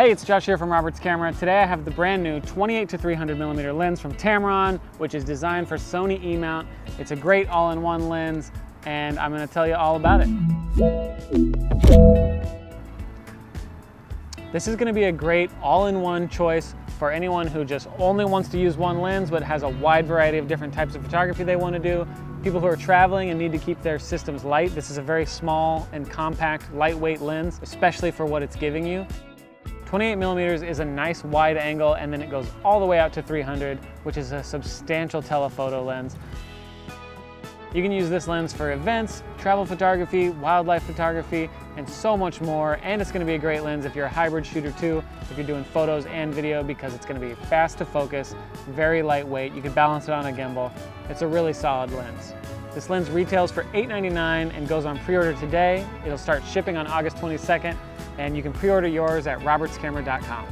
Hey, it's Josh here from Roberts Camera. Today I have the brand new 28 to 300 millimeter lens from Tamron, which is designed for Sony E-mount. It's a great all-in-one lens, and I'm gonna tell you all about it. This is gonna be a great all-in-one choice for anyone who just only wants to use one lens but has a wide variety of different types of photography they want to do. People who are traveling and need to keep their systems light. This is a very small and compact, lightweight lens, especially for what it's giving you. 28 millimeters is a nice wide angle and then it goes all the way out to 300, which is a substantial telephoto lens. You can use this lens for events, travel photography, wildlife photography, and so much more. And it's gonna be a great lens if you're a hybrid shooter too, if you're doing photos and video because it's gonna be fast to focus, very lightweight. You can balance it on a gimbal. It's a really solid lens. This lens retails for $8.99 and goes on pre-order today. It'll start shipping on August 22nd and you can pre-order yours at robertscamera.com.